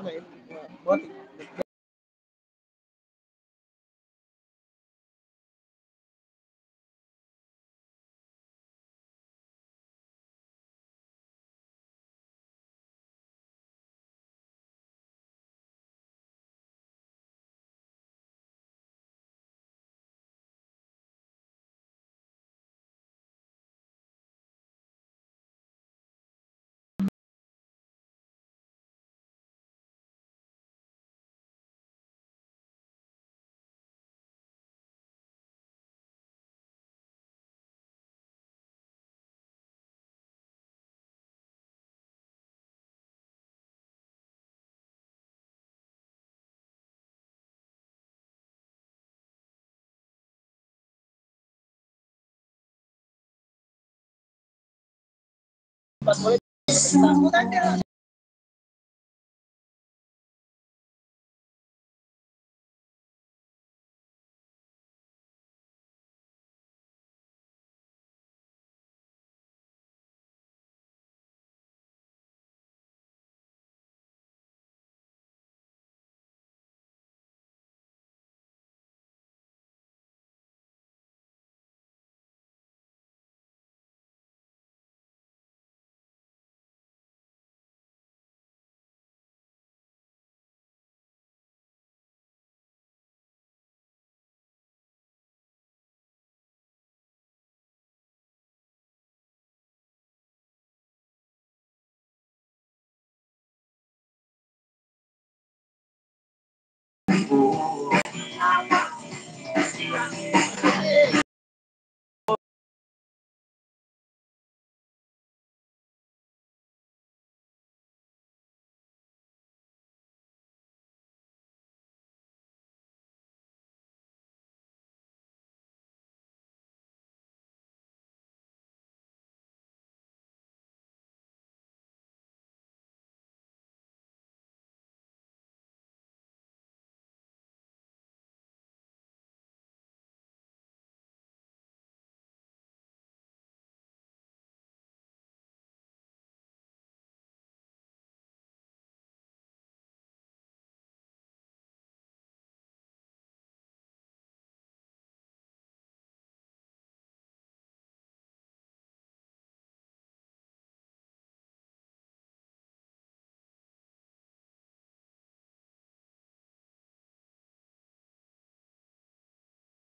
Tama yun. Botik. Pas boleh takut aja Rock.